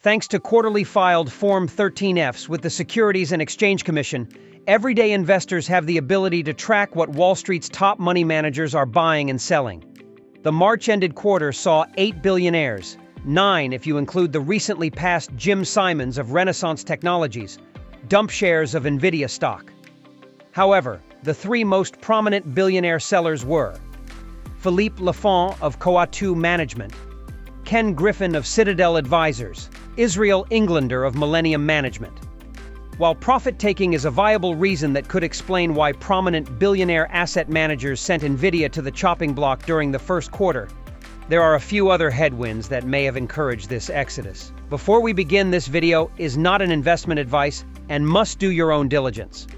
Thanks to quarterly filed Form 13Fs with the Securities and Exchange Commission, everyday investors have the ability to track what Wall Street's top money managers are buying and selling. The March ended quarter saw eight billionaires, nine if you include the recently passed Jim Simons of Renaissance Technologies, dump shares of NVIDIA stock. However, the three most prominent billionaire sellers were Philippe Laffont of Coatue Management, Ken Griffin of Citadel Advisors, Israel Englander of Millennium Management. While profit-taking is a viable reason that could explain why prominent billionaire asset managers sent NVIDIA to the chopping block during the first quarter, there are a few other headwinds that may have encouraged this exodus. Before we begin, this video is not an investment advice and must do your own diligence.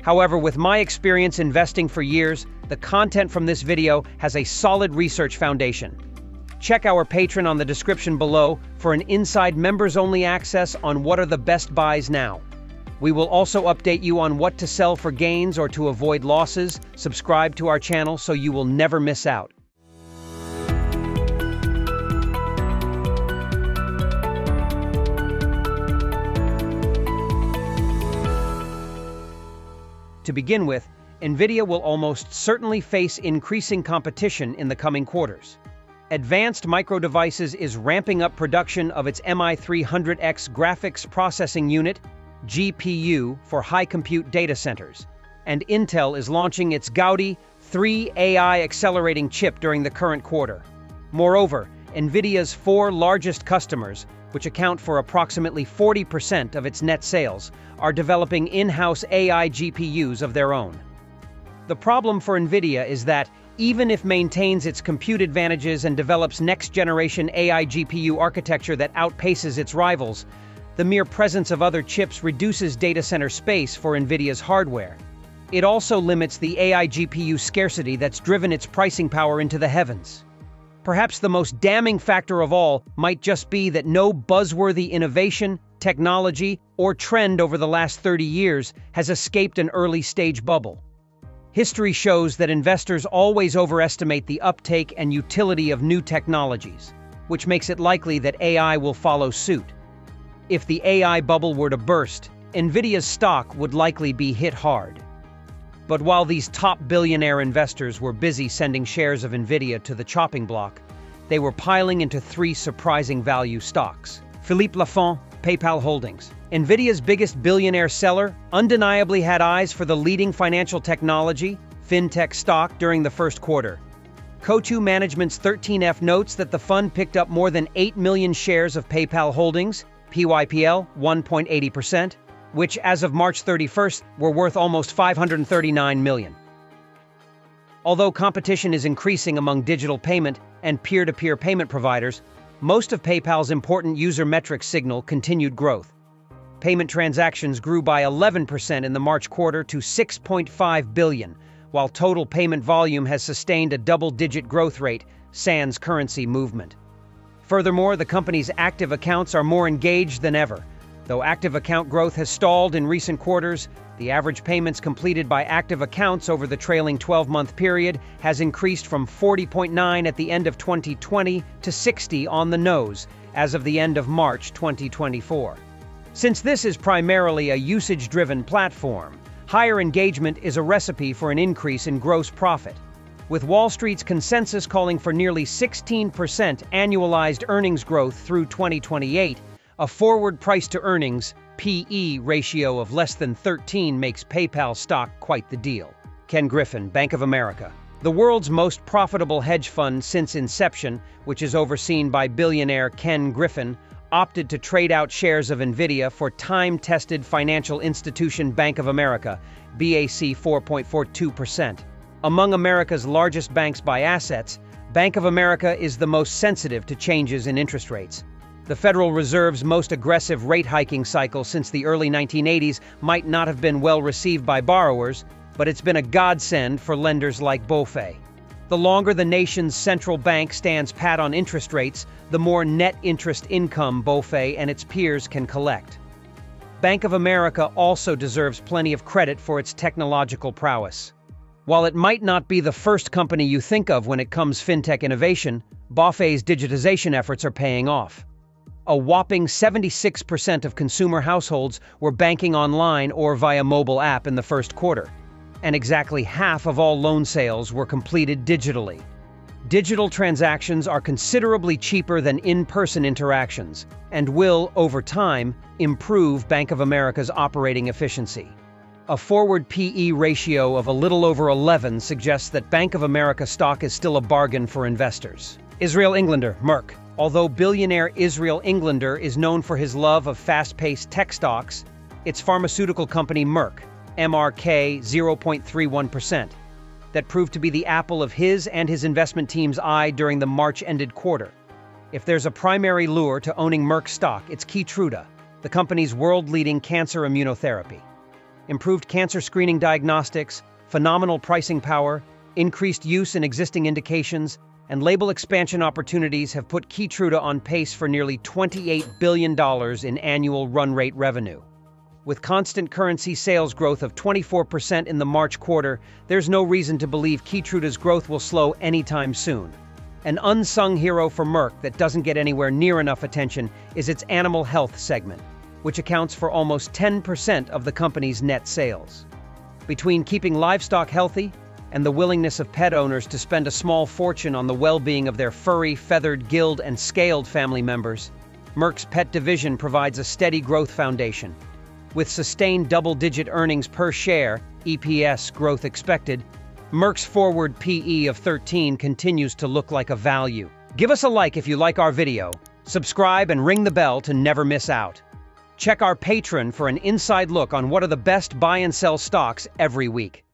However, with my experience investing for years, the content from this video has a solid research foundation. Check our Patreon on the description below for an inside members-only access on what are the best buys now. We will also update you on what to sell for gains or to avoid losses. Subscribe to our channel so you will never miss out. To begin with, NVIDIA will almost certainly face increasing competition in the coming quarters. Advanced Micro Devices is ramping up production of its MI300X graphics processing unit, GPU, for high compute data centers, and Intel is launching its Gaudi 3 AI accelerating chip during the current quarter. Moreover, NVIDIA's four largest customers, which account for approximately 40% of its net sales, are developing in-house AI GPUs of their own. The problem for NVIDIA is that even if maintains its compute advantages and develops next-generation AI GPU architecture that outpaces its rivals, the mere presence of other chips reduces data center space for NVIDIA's hardware. It also limits the AI GPU scarcity that's driven its pricing power into the heavens. Perhaps the most damning factor of all might just be that no buzzworthy innovation, technology, or trend over the last 30 years has escaped an early-stage bubble. History shows that investors always overestimate the uptake and utility of new technologies, which makes it likely that AI will follow suit. If the AI bubble were to burst, NVIDIA's stock would likely be hit hard. But while these top billionaire investors were busy sending shares of NVIDIA to the chopping block, they were piling into three surprising value stocks. Philippe Laffont, PayPal Holdings. NVIDIA's biggest billionaire seller undeniably had eyes for the leading financial technology, fintech stock during the first quarter. Coatue Management's 13F notes that the fund picked up more than 8 million shares of PayPal Holdings, PYPL 1.80%, which as of March 31st were worth almost 539 million. Although competition is increasing among digital payment and peer-to-peer -peer payment providers, most of PayPal's important user metrics signal continued growth. Payment transactions grew by 11% in the March quarter to 6.5 billion, while total payment volume has sustained a double-digit growth rate, sans currency movement. Furthermore, the company's active accounts are more engaged than ever, Though active account growth has stalled in recent quarters, the average payments completed by active accounts over the trailing 12-month period has increased from 40.9 at the end of 2020 to 60 on the nose as of the end of March 2024. Since this is primarily a usage-driven platform, higher engagement is a recipe for an increase in gross profit. With Wall Street's consensus calling for nearly 16% annualized earnings growth through 2028, a forward price to earnings PE ratio of less than 13 makes PayPal stock quite the deal. Ken Griffin, Bank of America. The world's most profitable hedge fund since inception, which is overseen by billionaire Ken Griffin, opted to trade out shares of NVIDIA for time-tested financial institution Bank of America, BAC 4.42%. Among America's largest banks by assets, Bank of America is the most sensitive to changes in interest rates. The Federal Reserve's most aggressive rate hiking cycle since the early 1980s might not have been well received by borrowers, but it's been a godsend for lenders like BofA. The longer the nation's central bank stands pat on interest rates, the more net interest income BofA and its peers can collect. Bank of America also deserves plenty of credit for its technological prowess. While it might not be the first company you think of when it comes fintech innovation, BofA's digitization efforts are paying off. A whopping 76% of consumer households were banking online or via mobile app in the first quarter, and exactly half of all loan sales were completed digitally. Digital transactions are considerably cheaper than in-person interactions and will, over time, improve Bank of America's operating efficiency. A forward PE ratio of a little over 11 suggests that Bank of America stock is still a bargain for investors. Israel Englander, Merck. Although billionaire Israel Englander is known for his love of fast-paced tech stocks, its pharmaceutical company Merck, MRK 0.31%, that proved to be the apple of his and his investment team's eye during the March-ended quarter. If there's a primary lure to owning Merck stock, it's Keytruda, the company's world-leading cancer immunotherapy. Improved cancer screening diagnostics, phenomenal pricing power, increased use in existing indications, and label expansion opportunities have put Keytruda on pace for nearly $28 billion in annual run rate revenue. With constant currency sales growth of 24% in the March quarter, there's no reason to believe Keytruda's growth will slow anytime soon. An unsung hero for Merck that doesn't get anywhere near enough attention is its animal health segment, which accounts for almost 10% of the company's net sales. Between keeping livestock healthy and the willingness of pet owners to spend a small fortune on the well-being of their furry, feathered, gilled, and scaled family members, Merck's pet division provides a steady growth foundation, with sustained double-digit earnings per share, EPS growth expected, Merck's forward PE of 13 continues to look like a value. Give us a like if you like our video, subscribe and ring the bell to never miss out. Check our Patreon for an inside look on what are the best buy and sell stocks every week.